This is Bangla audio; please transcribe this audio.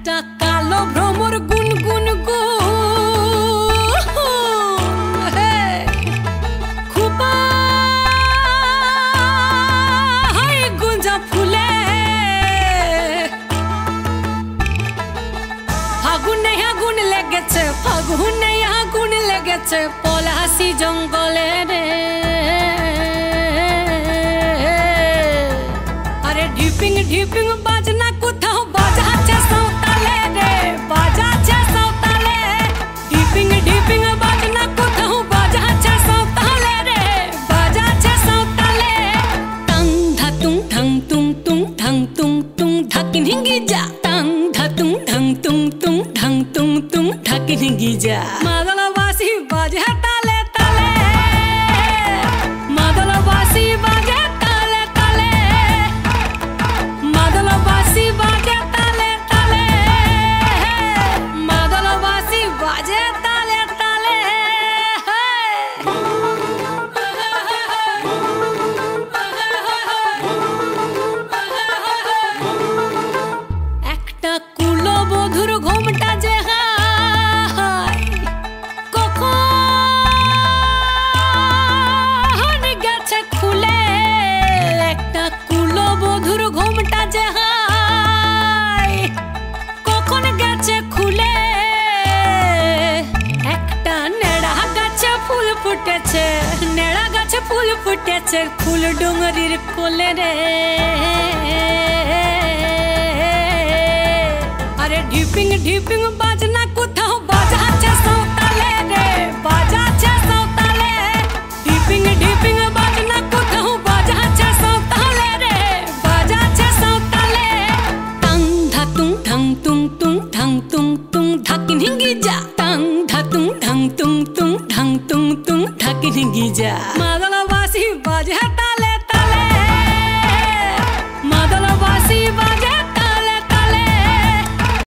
একটা কালো ভ্রমর গুন গুনগুন গো। লেগেছে, ফাগুনে আগুন লেগেছে, পলাশি জঙ্গলে রে। আরে ঢিপিং ঢিপিং বাজনা কোথাও বাজা tung thang tung tung thang tung tung dhakin hingi ja tang dha tung thang tung tung thang tung tung dhakin hingi ja madala wasi baje tale tale madala wasi baje tale tale madala wasi baje tale tale madala wasi baje tale ফুটেছে। নেড়া গাছে ফুল ফুটেছে ফুল ডুঙরির কোলে রে। আরে ঢিপিং ঢিপিং বাজনা কোথাও ढाकिन जा। टंग ढतुंग ढंग तुंग तुंग ढंग तुंग तुंग ढाकिन जा। मादला वासी बाज हटा।